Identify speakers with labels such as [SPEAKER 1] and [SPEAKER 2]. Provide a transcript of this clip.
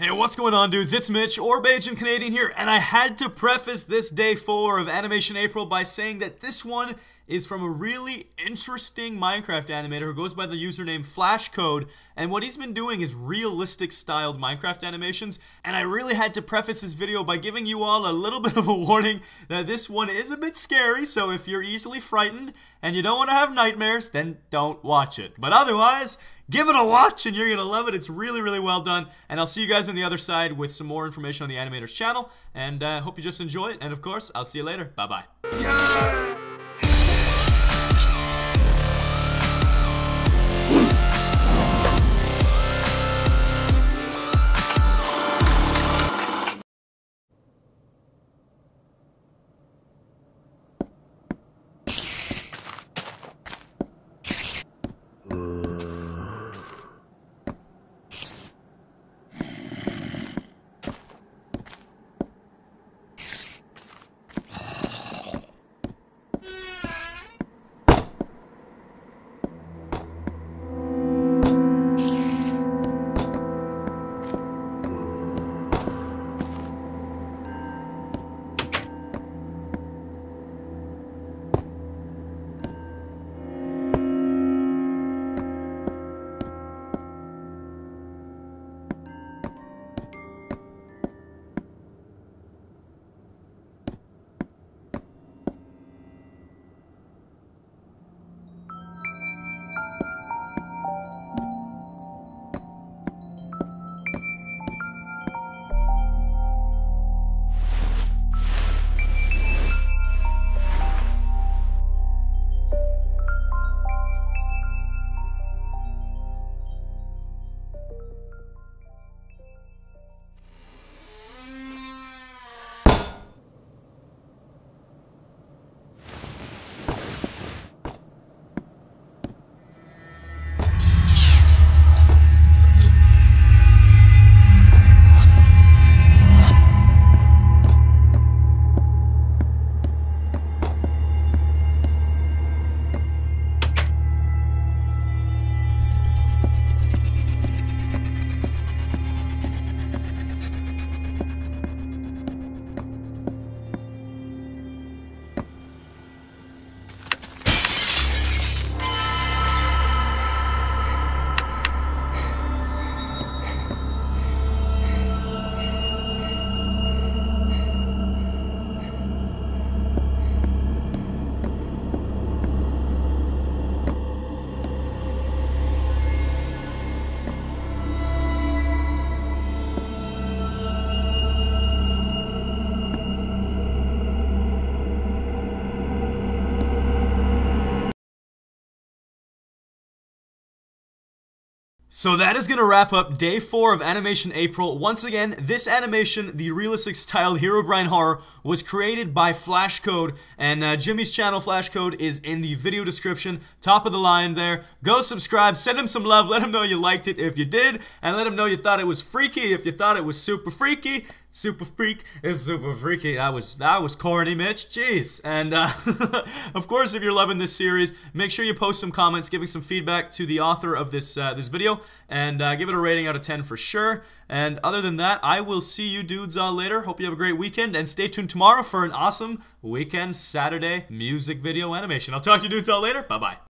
[SPEAKER 1] Hey, what's going on, dudes? It's Mitch, or Bajan Canadian here, and I had to preface this day four of Animation April by saying that this one is from a really interesting Minecraft animator who goes by the username Flashcode, and what he's been doing is realistic styled Minecraft animations, and I really had to preface this video by giving you all a little bit of a warning that this one is a bit scary, so if you're easily frightened and you don't want to have nightmares, then don't watch it. But otherwise, Give it a watch and you're going to love it. It's really, really well done. And I'll see you guys on the other side with some more information on the Animator's channel. And I uh, hope you just enjoy it. And of course, I'll see you later. Bye-bye. So that is going to wrap up day 4 of Animation April. Once again, this animation, the realistic style Herobrine horror, was created by Flashcode, and uh, Jimmy's channel Flashcode is in the video description, top of the line there. Go subscribe, send him some love, let him know you liked it if you did, and let him know you thought it was freaky if you thought it was super freaky. Super freak is super freaky. That was that was corny, Mitch. Jeez. And uh, of course, if you're loving this series, make sure you post some comments, giving some feedback to the author of this uh, this video, and uh, give it a rating out of 10 for sure. And other than that, I will see you dudes all later. Hope you have a great weekend, and stay tuned tomorrow for an awesome weekend Saturday music video animation. I'll talk to you dudes all later. Bye bye.